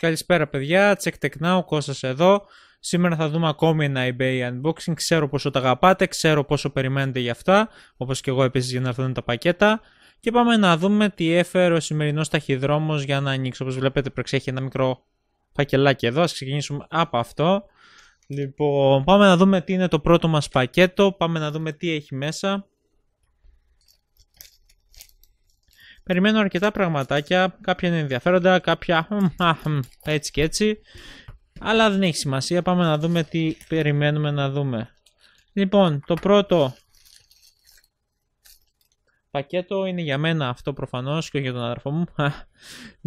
Καλησπέρα παιδιά, Check Tech Now, Κώστας εδώ. Σήμερα θα δούμε ακόμη ένα eBay unboxing. Ξέρω πόσο τα αγαπάτε, ξέρω πόσο περιμένετε για αυτά, όπως και εγώ επίσης για να έρθουν τα πακέτα. Και πάμε να δούμε τι έφερε ο σημερινός ταχυδρόμος για να ανοίξει. Όπως βλέπετε έχει ένα μικρό φακελάκι εδώ, ας ξεκινήσουμε από αυτό. Λοιπόν, πάμε να δούμε τι είναι το πρώτο μας πακέτο, πάμε να δούμε τι έχει μέσα. Περιμένω αρκετά πραγματάκια, κάποια είναι ενδιαφέροντα, κάποια έτσι και έτσι. Αλλά δεν έχει σημασία, πάμε να δούμε τι περιμένουμε να δούμε. Λοιπόν, το πρώτο πακέτο είναι για μένα αυτό προφανώς και όχι για τον αδερφό μου.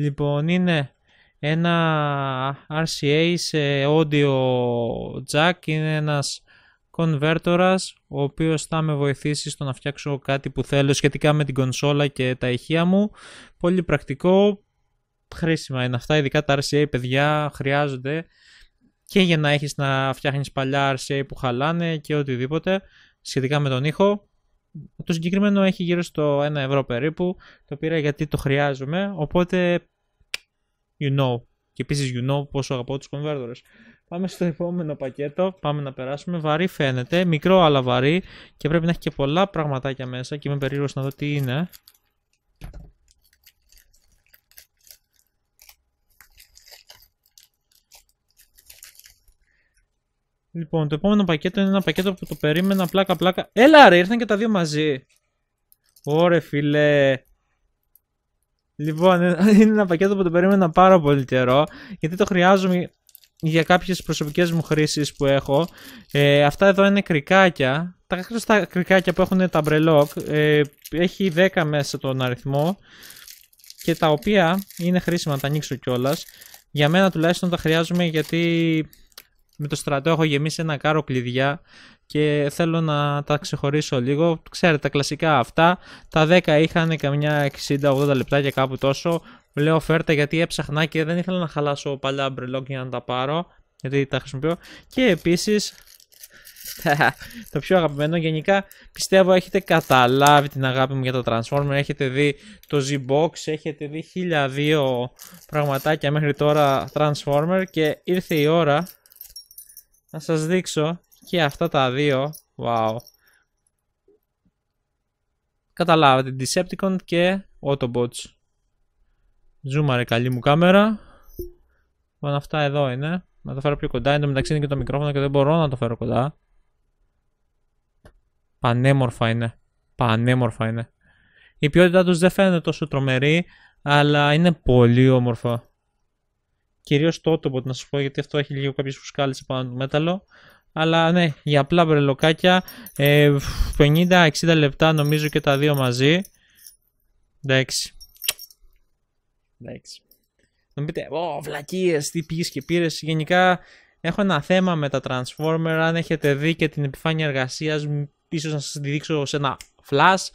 λοιπόν, είναι ένα RCA σε audio jack, είναι ένας κονβέρτορας ο οποίος θα με βοηθήσει στο να φτιάξω κάτι που θέλω σχετικά με την κονσόλα και τα ηχεία μου. Πολύ πρακτικό, χρήσιμα είναι αυτά, ειδικά τα RCA παιδιά χρειάζονται και για να έχεις να φτιάχνεις παλιά RCA που χαλάνε και οτιδήποτε σχετικά με τον ήχο. Το συγκεκριμένο έχει γύρω στο 1 ευρώ περίπου, το πήρα γιατί το χρειάζομαι, οπότε you know. Και επίσης you know πόσο αγαπώ τους converters. Πάμε στο επόμενο πακέτο, πάμε να περάσουμε. Βαρύ φαίνεται, μικρό αλλά βαρύ και πρέπει να έχει και πολλά πραγματάκια μέσα και είμαι περίεργος να δω τι είναι. Λοιπόν, το επόμενο πακέτο είναι ένα πακέτο που το περίμενα πλάκα πλάκα. Έλα ρε, ήρθαν και τα δύο μαζί. Ωρε φίλε. Λοιπόν, είναι ένα πακέτο που το περίμενα πάρα πολύ καιρό, γιατί το χρειάζομαι για κάποιες προσωπικές μου χρήσεις που έχω. Ε, αυτά εδώ είναι κρικάκια. Τα τα κρικάκια που έχουν τα μπρελόκ, ε, έχει 10 μέσα τον αριθμό και τα οποία είναι χρήσιμα να τα ανοίξω κιόλας. Για μένα τουλάχιστον τα χρειάζομαι γιατί με το στρατό έχω γεμίσει ένα κάρο κλειδιά και θέλω να τα ξεχωρίσω λίγο. Ξέρετε, τα κλασικά αυτά. Τα 10 είχαν καμιά 60-80 λεπτά και κάπου τόσο. Λέω φέρτε γιατί έψαχνα και δεν ήθελα να χαλάσω παλιά μπρελόκ για να τα πάρω. Γιατί τα χρησιμοποιώ. Και επίσης. το πιο αγαπημένο γενικά πιστεύω έχετε καταλάβει την αγάπη μου για το Transformer έχετε δει το Z-Box έχετε δει 1002 πραγματάκια μέχρι τώρα Transformer και ήρθε η ώρα να σας δείξω και αυτά τα δύο. Wow. Καταλάβατε. Decepticon και Autobots. Ζούμαρε καλή μου κάμερα. Λοιπόν αυτά εδώ είναι. Να το φέρω πιο κοντά. Εν τω μεταξύ είναι και το μικρόφωνο και δεν μπορώ να το φέρω κοντά. Πανέμορφα είναι. Πανέμορφα είναι. Η ποιότητά τους δεν φαίνεται τόσο τρομερή, αλλά είναι πολύ όμορφα. Κυρίως το Autobot να σας πω, γιατί αυτό έχει λίγο κάποιες φουσκάλες πάνω το μέταλλο. Αλλά ναι, για απλά μπρελοκάκια, 50-60 ε, λεπτά νομίζω και τα δύο μαζί. Εντάξει. Εντάξει. Να πείτε, Ω, βλακίες, τι πήγες και πήρες. Γενικά έχω ένα θέμα με τα Transformer. Αν έχετε δει και την επιφάνεια εργασίας, ίσως να σας τη δείξω σε ένα flash.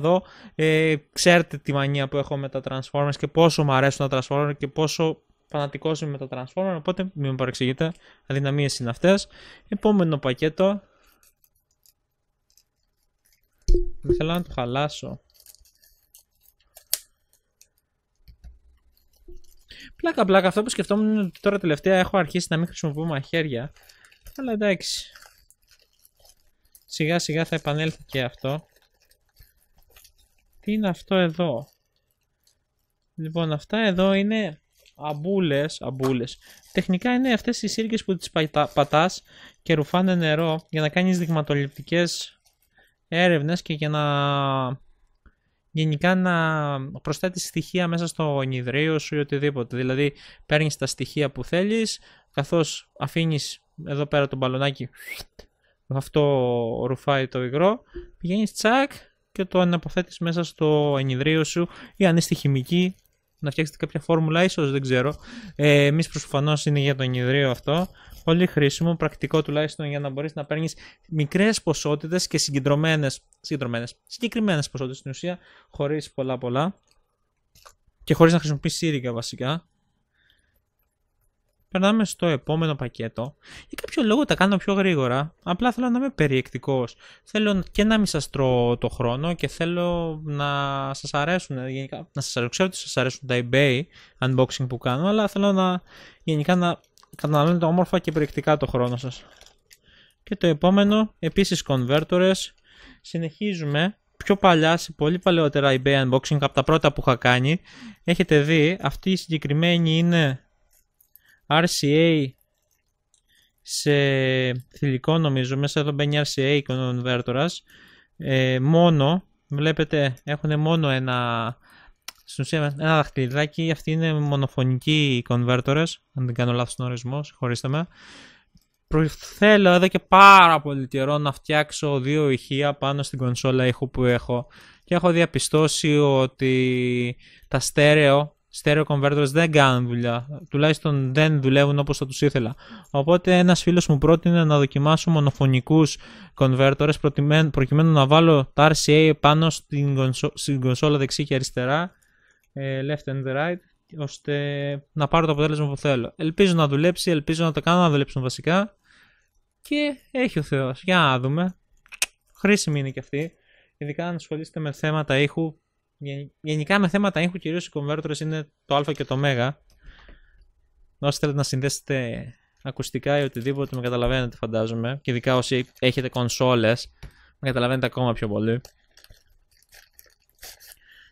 Θα δω. Ε, ξέρετε τη μανία που έχω με τα Transformers και πόσο μου αρέσουν τα Transformers και πόσο φανατικός είμαι με τα Transformers, οπότε μην με παρεξηγείτε, αδυναμίες είναι αυτές. Επόμενο πακέτο. Δεν θέλω να το χαλάσω. Πλάκα πλάκα, αυτό που σκεφτόμουν είναι ότι τώρα τελευταία έχω αρχίσει να μην χρησιμοποιώ μαχαίρια. Αλλά εντάξει. Σιγά σιγά θα επανέλθει και αυτό. Τι είναι αυτό εδώ; Λοιπόν, αυτά εδώ είναι αμπούλες, αμπούλες. Τεχνικά είναι αυτές οι σύρκες που τις πατάς και ρουφάνε νερό για να κάνεις δειγματοληπτικές έρευνες και για να γενικά να προσθέτεις στοιχεία μέσα στο ενιδρίο σου ή οτιδήποτε. Δηλαδή παίρνεις τα στοιχεία που θέλεις καθώς αφήνεις εδώ πέρα το μπαλονάκι αυτό ρουφάει το υγρό πηγαίνεις τσακ και το αναποθέτεις μέσα στο ενιδρίο σου ή αν είσαι χημική να φτιάξετε κάποια φόρμουλα, ίσως δεν ξέρω. Ε, Εμείς προφανώς είναι για το ενιδρίο αυτό. Πολύ χρήσιμο, πρακτικό τουλάχιστον για να μπορείς να παίρνεις μικρές ποσότητες και συγκεντρωμένες. Συγκεκριμένες ποσότητες στην ουσία, χωρίς πολλά πολλά. Και χωρίς να χρησιμοποιεί σύριγγα βασικά. Περνάμε στο επόμενο πακέτο. Για κάποιο λόγο τα κάνω πιο γρήγορα. Απλά θέλω να είμαι περιεκτικός. Θέλω και να μην σας τρώω το χρόνο και θέλω να σας αρέσουν. Γενικά, να σας αρέσουν. Ξέρω ότι σας αρέσουν τα eBay unboxing που κάνω, αλλά θέλω να γενικά να καταναλώνετε όμορφα και περιεκτικά το χρόνο σας. Και το επόμενο, επίσης converters. Συνεχίζουμε πιο παλιά, σε πολύ παλαιότερα eBay unboxing από τα πρώτα που είχα κάνει. Έχετε δει, αυτή η συγκεκριμένη είναι RCA σε θηλυκό νομίζω, μέσα εδώ μπαίνει RCA converters, ε, μόνο, βλέπετε έχουν μόνο ένα, στην ουσία ένα δαχτυλιδάκι, αυτή είναι μονοφωνική converters, αν δεν κάνω λάθος τον ορισμό, συγχωρήστε με. Θέλω εδώ και πάρα πολύ καιρό να φτιάξω δύο ηχεία πάνω στην κονσόλα ήχου που έχω. Και έχω διαπιστώσει ότι τα στέρεο stereo converters δεν κάνουν δουλειά. Τουλάχιστον δεν δουλεύουν όπως θα τους ήθελα. Οπότε ένας φίλος μου πρότεινε να δοκιμάσω μονοφωνικούς converters προκειμένου να βάλω τα RCA πάνω στην, κονσό, στην κονσόλα δεξί και αριστερά ε, left and right ώστε να πάρω το αποτέλεσμα που θέλω. Ελπίζω να δουλέψει, ελπίζω να το κάνω να δουλέψουν βασικά και έχει ο Θεός. Για να δούμε. Χρήσιμη είναι και αυτή. Ειδικά αν ασχολείστε με θέματα ήχου Γενικά με θέματα ήχου κυρίως οι converters είναι το α και το ω. Όσοι θέλετε να συνδέσετε ακουστικά ή οτιδήποτε με καταλαβαίνετε φαντάζομαι και ειδικά όσοι έχετε κονσόλες με καταλαβαίνετε ακόμα πιο πολύ.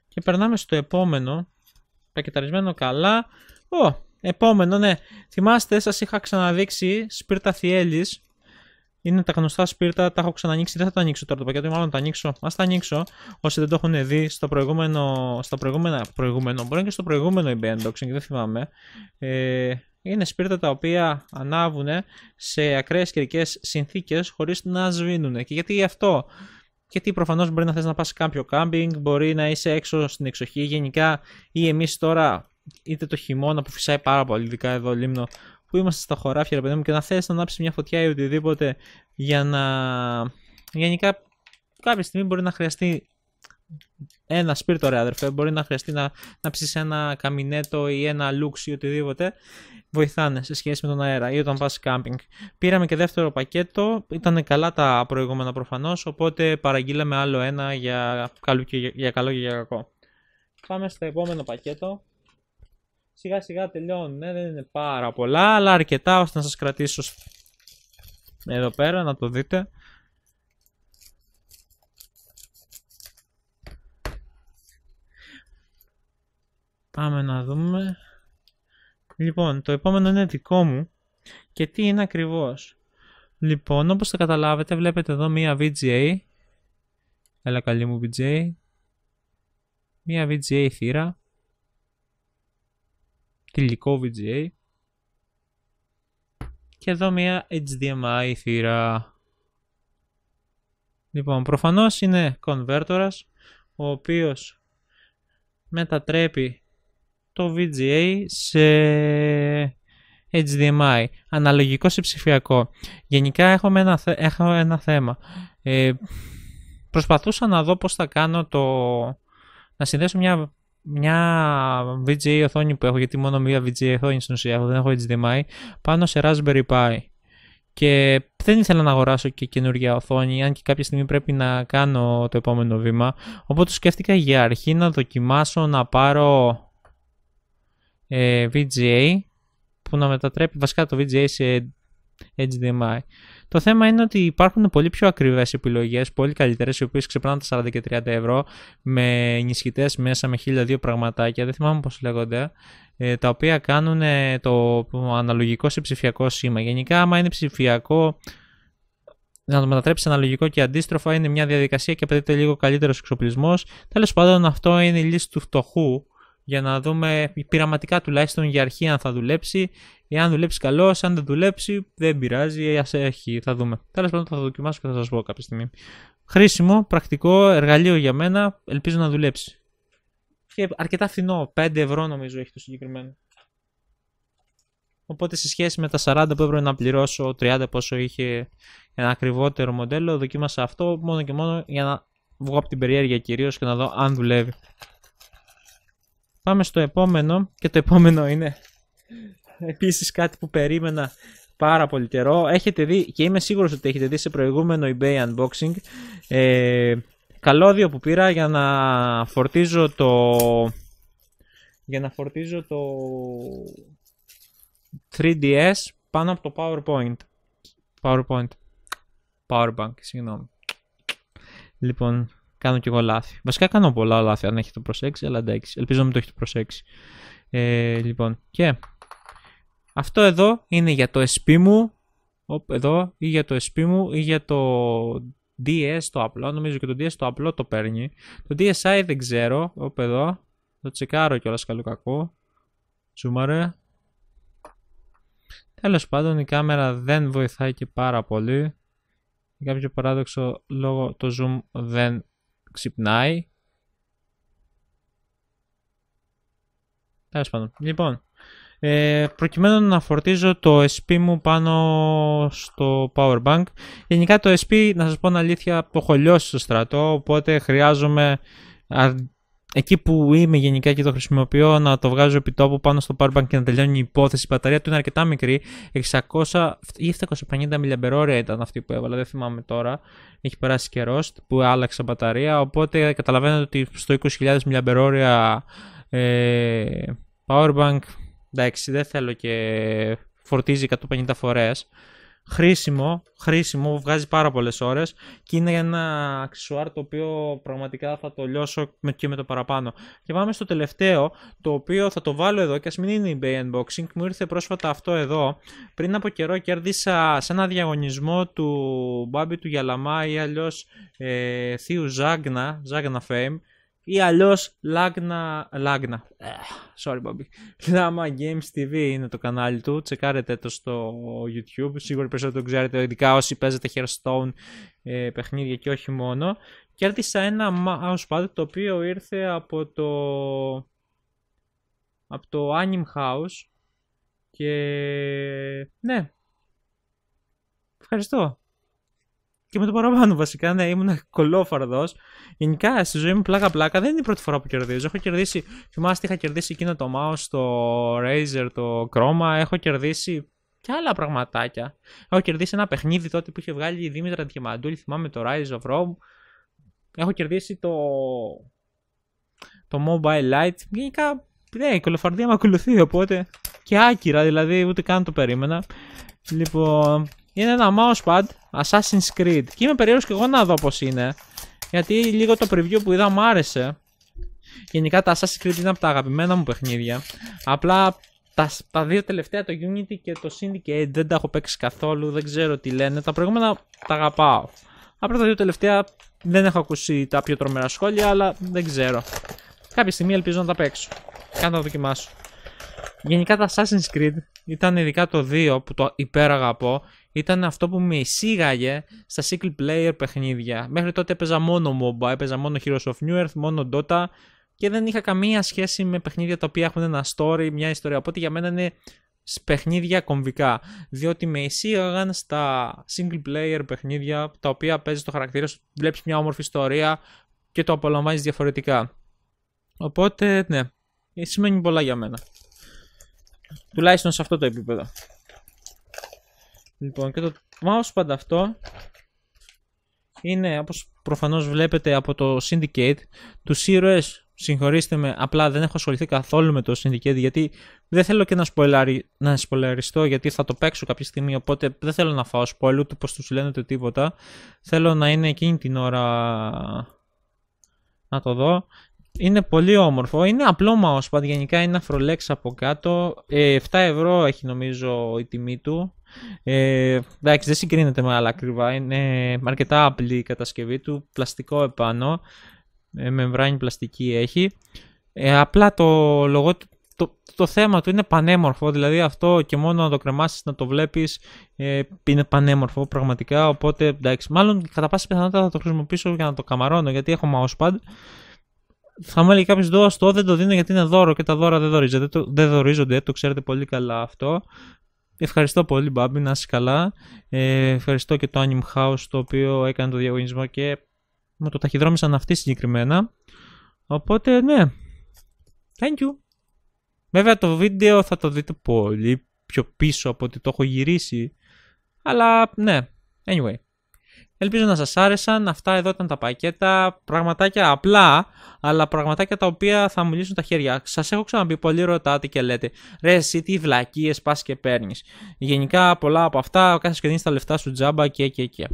Και περνάμε στο επόμενο πακεταρισμένο καλά. Ω, επόμενο ναι. Θυμάστε σας είχα ξαναδείξει σπίρτα θιέλης είναι τα γνωστά σπίρτα, τα έχω ξανανοίξει. Δεν θα τα ανοίξω τώρα το πακέτο, μάλλον τα ανοίξω. Α τα ανοίξω όσοι δεν το έχουν δει στο προηγούμενο. Στα προηγούμενα. Προηγούμενο, μπορεί και στο προηγούμενο eBay unboxing, δεν θυμάμαι. Ε, είναι σπίρτα τα οποία ανάβουν σε ακραίες καιρικές συνθήκες χωρίς να σβήνουν. Και γιατί αυτό; Γιατί προφανώς μπορεί να θες να πας κάποιο κάμπινγκ, μπορεί να είσαι έξω στην εξοχή γενικά ή εμείς τώρα είτε το χειμώνα που φυσάει πάρα πολύ, ειδικά εδώ λίμνο, που είμαστε στα χωράφια, ρε παιδί μου, και να θες να ανάψεις μια φωτιά ή οτιδήποτε για να. Γενικά, κάποια στιγμή μπορεί να χρειαστεί ένα σπίρτο, ρε αδερφέ. Μπορεί να χρειαστεί να, να ψήσει ένα καμινέτο ή ένα λούξ ή οτιδήποτε. Βοηθάνε σε σχέση με τον αέρα ή όταν πας κάμπινγκ. Πήραμε και δεύτερο πακέτο. Ήταν καλά τα προηγούμενα προφανώς. Οπότε παραγγείλαμε άλλο ένα για, καλό και, για καλό και για κακό. Πάμε στο επόμενο πακέτο σιγά σιγά τελειώνουν. Ναι, δεν είναι πάρα πολλά, αλλά αρκετά ώστε να σας κρατήσω εδώ πέρα να το δείτε. Πάμε να δούμε. Λοιπόν, το επόμενο είναι δικό μου. Και τι είναι ακριβώς. Λοιπόν, όπως θα καταλάβετε, βλέπετε εδώ μία VGA. Έλα καλή μου VGA. Μία VGA θύρα υλικό VGA και εδώ μια HDMI θύρα. Λοιπόν, προφανώς είναι convertors ο οποίος μετατρέπει το VGA σε HDMI, αναλογικό σε ψηφιακό. Γενικά έχω ένα, έχω ένα θέμα. Ε, προσπαθούσα να δω πώς θα κάνω το... να συνδέσω μια μια VGA οθόνη που έχω, γιατί μόνο μια VGA οθόνη στην ουσία έχω, δεν έχω HDMI, πάνω σε Raspberry Pi. Και δεν ήθελα να αγοράσω και καινούργια οθόνη, αν και κάποια στιγμή πρέπει να κάνω το επόμενο βήμα. Οπότε σκέφτηκα για αρχή να δοκιμάσω να πάρω ε, VGA που να μετατρέπει βασικά το VGA σε HDMI. Το θέμα είναι ότι υπάρχουν πολύ πιο ακριβές επιλογές, πολύ καλύτερες, οι οποίες ξεπερνάνε τα 40 και 30 ευρώ, με ενισχυτές μέσα με 1002 πραγματάκια, δεν θυμάμαι πώς λέγονται, ε, τα οποία κάνουν το αναλογικό σε ψηφιακό σήμα. Γενικά, άμα είναι ψηφιακό, να το μετατρέψεις αναλογικό και αντίστροφα είναι μια διαδικασία και απαιτείται λίγο καλύτερος εξοπλισμός. Τέλος πάντων, αυτό είναι η λύση του φτωχού για να δούμε πειραματικά τουλάχιστον για αρχή αν θα δουλέψει. Εάν δουλέψει καλό, αν δεν δουλέψει, δεν πειράζει, ας έχει, θα δούμε. Τέλος πάντων, θα το δοκιμάσω και θα σας πω κάποια στιγμή. Χρήσιμο, πρακτικό εργαλείο για μένα, ελπίζω να δουλέψει. και αρκετά φθηνό. 5 ευρώ νομίζω έχει το συγκεκριμένο. Οπότε σε σχέση με τα 40 που έπρεπε να πληρώσω 30 πόσο είχε ένα ακριβότερο μοντέλο, δοκίμασα αυτό μόνο και μόνο για να βγω από την περιέργεια κυρίως και να δω αν δουλεύει. Πάμε στο επόμενο και το επόμενο είναι επίσης κάτι που περίμενα πάρα πολύ καιρό. Έχετε δει και είμαι σίγουρος ότι έχετε δει σε προηγούμενο eBay unboxing ε, καλώδιο που πήρα για να φορτίζω το για να φορτίζω το 3DS πάνω από το PowerPoint. PowerPoint. Powerbank, συγγνώμη. Λοιπόν, κάνω κι εγώ λάθη. Βασικά κάνω πολλά λάθη αν έχετε το προσέξει, αλλά εντάξει, ελπίζω να μην το έχετε προσέξει. Ε, λοιπόν, και αυτό εδώ είναι για το SP μου, εδώ, ή για το SP μου, ή για το DS το απλό. Νομίζω και το DS το απλό το παίρνει. Το DSi δεν ξέρω, όπου εδώ. Το τσεκάρω κιόλας καλό κακό. Ζούμαρε. Τέλος πάντων η κάμερα δεν βοηθάει και πάρα πολύ. Για κάποιο παράδοξο λόγο το zoom δεν ξυπνάει. Τέλος πάντων. Λοιπόν, ε, προκειμένου να φορτίζω το SP μου πάνω στο powerbank. Γενικά το SP, να σας πω αλήθεια, το έχω λιώσει στο στρατό, οπότε χρειάζομαι εκεί που είμαι γενικά και το χρησιμοποιώ να το βγάζω επί τόπου πάνω στο powerbank και να τελειώνει η υπόθεση. Η μπαταρία του είναι αρκετά μικρή, 600 ή 750 mAh ήταν αυτή που έβαλα, δεν θυμάμαι τώρα. Έχει περάσει καιρός που άλλαξα μπαταρία, οπότε καταλαβαίνετε ότι στο 20.000 mAh ε, powerbank εντάξει δεν θέλω και φορτίζει 150 φορές χρήσιμο, χρήσιμο, βγάζει πάρα πολλές ώρες και είναι ένα αξισουάρ το οποίο πραγματικά θα το λιώσω και με το παραπάνω. Και πάμε στο τελευταίο, το οποίο θα το βάλω εδώ και ας μην είναι eBay unboxing, μου ήρθε πρόσφατα αυτό εδώ. Πριν από καιρό κέρδισα σε ένα διαγωνισμό του Μπάμπη του Γιαλαμά ή αλλιώς ε, Θείου Ζάγνα, Ζάγνα Fame, ή αλλιώς Λάγνα. Λάγνα. Sorry, Bobby. Λάμα Games TV είναι το κανάλι του. Τσεκάρετε το στο YouTube. Σίγουρα περισσότερο το ξέρετε, ειδικά όσοι παίζετε Hearthstone ε, παιχνίδια και όχι μόνο. Κέρδισα ένα mousepad το οποίο ήρθε από το. από το Anim House. Και. ναι. Ευχαριστώ. Και με το παραπάνω βασικά, ναι, ήμουν κολόφαρδος. Γενικά στη ζωή μου πλάκα-πλάκα δεν είναι η πρώτη φορά που κερδίζω. Έχω κερδίσει, θυμάστε, είχα κερδίσει εκείνο το mouse, το Razer, το Chroma. Έχω κερδίσει και άλλα πραγματάκια. Έχω κερδίσει ένα παιχνίδι τότε που είχε βγάλει η Δήμητρα Διαμαντούλη, θυμάμαι το Rise of Rome. Έχω κερδίσει το. το Mobile Light. Γενικά, ναι, η κολοφαρδία με ακολουθεί, οπότε. και άκυρα, δηλαδή, ούτε καν το περίμενα. Λοιπόν, είναι ένα mousepad Assassin's Creed. Και είμαι περίεργος και εγώ να δω πώς είναι. Γιατί λίγο το preview που είδα μου άρεσε. Γενικά τα Assassin's Creed είναι από τα αγαπημένα μου παιχνίδια. Απλά τα, τα δύο τελευταία, το Unity και το Syndicate, δεν τα έχω παίξει καθόλου. Δεν ξέρω τι λένε. Τα προηγούμενα τα αγαπάω. Απλά τα δύο τελευταία δεν έχω ακούσει τα πιο τρομερά σχόλια, αλλά δεν ξέρω. Κάποια στιγμή ελπίζω να τα παίξω. Κάνω να δοκιμάσω. Γενικά τα Assassin's Creed ήταν ειδικά το 2 που το υπεραγαπώ ήταν αυτό που με εισήγαγε στα single player παιχνίδια. Μέχρι τότε έπαιζα μόνο MOBA, έπαιζα μόνο Heroes of New Earth, μόνο Dota και δεν είχα καμία σχέση με παιχνίδια τα οποία έχουν ένα story, μια ιστορία. Οπότε για μένα είναι παιχνίδια κομβικά. Διότι με εισήγαγαν στα single player παιχνίδια τα οποία παίζεις το χαρακτήρα σου, βλέπεις μια όμορφη ιστορία και το απολαμβάνεις διαφορετικά. Οπότε, ναι, σημαίνει πολλά για μένα. Τουλάχιστον σε αυτό το επίπεδο. Λοιπόν, και το mousepad αυτό είναι όπως προφανώς βλέπετε από το Syndicate. τους ήρωες, συγχωρήστε με, απλά δεν έχω ασχοληθεί καθόλου με το Syndicate γιατί δεν θέλω και να, σποιλαρι... να σπολαριστώ γιατί θα το παίξω κάποια στιγμή οπότε δεν θέλω να φάω spoil ούτε πως τους λένε τίποτα. Θέλω να είναι εκείνη την ώρα να το δω. Είναι πολύ όμορφο. Είναι απλό mousepad. Γενικά είναι Afrolex από κάτω. 7 ε, ευρώ έχει νομίζω η τιμή του. Ε, εντάξει, δεν συγκρίνεται με άλλα ακριβά. Είναι αρκετά απλή η κατασκευή του. Πλαστικό επάνω. Ε, μεμβράνη πλαστική έχει. Ε, απλά το λογό το, το θέμα του είναι πανέμορφο, δηλαδή αυτό και μόνο να το κρεμάσεις να το βλέπεις ε, είναι πανέμορφο πραγματικά, οπότε εντάξει, μάλλον κατά πάσα πιθανότητα θα το χρησιμοποιήσω για να το καμαρώνω γιατί έχω mousepad θα μου έλεγε κάποιος δώσ' το, δεν το δίνω γιατί είναι δώρο και τα δώρα δεν δορίζονται. Δεν, το, δεν δορίζονται, το ξέρετε πολύ καλά αυτό. Ευχαριστώ πολύ, Μπάμπη, να είσαι καλά. Ε, ευχαριστώ και το Anim House το οποίο έκανε το διαγωνισμό και μου το ταχυδρόμησαν αυτοί συγκεκριμένα. Οπότε, ναι. Thank you. Βέβαια το βίντεο θα το δείτε πολύ πιο πίσω από ότι το έχω γυρίσει. Αλλά, ναι. Anyway. Ελπίζω να σας άρεσαν. Αυτά εδώ ήταν τα πακέτα. Πραγματάκια απλά, αλλά πραγματάκια τα οποία θα μου λύσουν τα χέρια. Σας έχω ξαναπεί, πολύ ρωτάτε και λέτε «Ρε εσύ τι βλακίες πας και παίρνεις». Γενικά πολλά από αυτά, κάθε και δίνεις τα λεφτά σου τζάμπα και και και.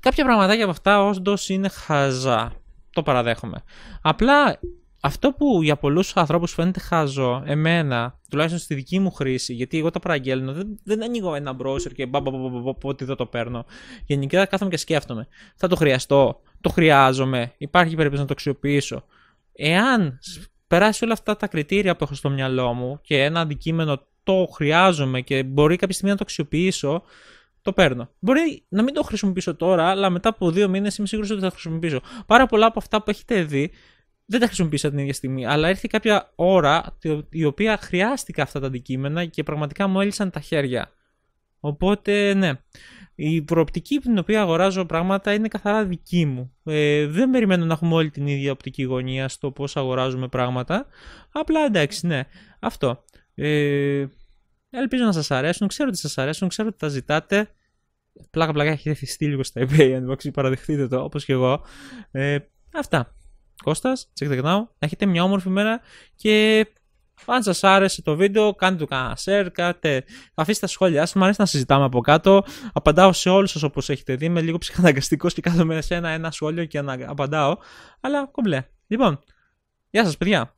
Κάποια πραγματάκια από αυτά όντως είναι χαζά. Το παραδέχομαι. Απλά αυτό που για πολλούς ανθρώπους φαίνεται χαζό, εμένα, τουλάχιστον στη δική μου χρήση, γιατί εγώ τα παραγγέλνω, δεν, δεν ανοίγω ένα browser και ότι δεν το παίρνω. Γενικά κάθομαι και σκέφτομαι. Θα το χρειαστώ, το χρειάζομαι, υπάρχει περίπτωση να το αξιοποιήσω. Εάν περάσει όλα αυτά τα κριτήρια που έχω στο μυαλό μου και ένα αντικείμενο το χρειάζομαι και μπορεί κάποια στιγμή να το αξιοποιήσω, το παίρνω. Μπορεί να μην το χρησιμοποιήσω τώρα, αλλά μετά από δύο μήνες είμαι σίγουρος ότι θα το χρησιμοποιήσω. Πάρα πολλά από αυτά που έχετε δει δεν τα χρησιμοποίησα την ίδια στιγμή, αλλά ήρθε κάποια ώρα η οποία χρειάστηκα αυτά τα αντικείμενα και πραγματικά μου έλυσαν τα χέρια. Οπότε, ναι. Η προοπτική την οποία αγοράζω πράγματα είναι καθαρά δική μου. Ε, δεν περιμένω να έχουμε όλη την ίδια οπτική γωνία στο πώς αγοράζουμε πράγματα. Απλά εντάξει, ναι. Αυτό. Ε, ελπίζω να σας αρέσουν. Ξέρω ότι σας αρέσουν, ξέρω ότι τα ζητάτε. Πλάκα πλάκα έχετε θυστεί λίγο στα eBay, αν παραδεχτείτε το, όπως και εγώ. Ε, αυτά. Κώστας, check the now. Έχετε μια όμορφη μέρα και αν σας άρεσε το βίντεο, κάντε το κανένα share, κάντε, αφήστε τα σχόλιά σας, μου αρέσει να συζητάμε από κάτω, απαντάω σε όλους σας όπως έχετε δει, είμαι λίγο ψυχαναγκαστικός και κάθομαι σε ένα, ένα σχόλιο και να απαντάω, αλλά κομπλέ. Λοιπόν, γεια σας παιδιά.